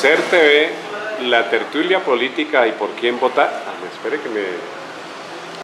CER TV, la tertulia política y por quién votar. Ah, me espere que me